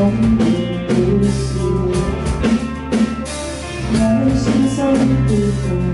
风雨不息，让心不腐。